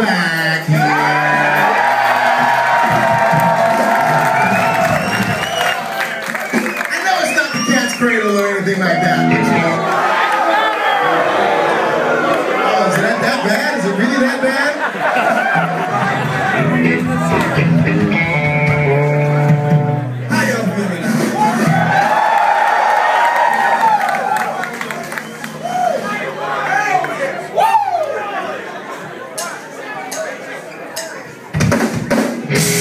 Back here. I know it's not the cat's cradle or anything like that, but you know. Oh, is that that bad? Is it really that bad? Yeah.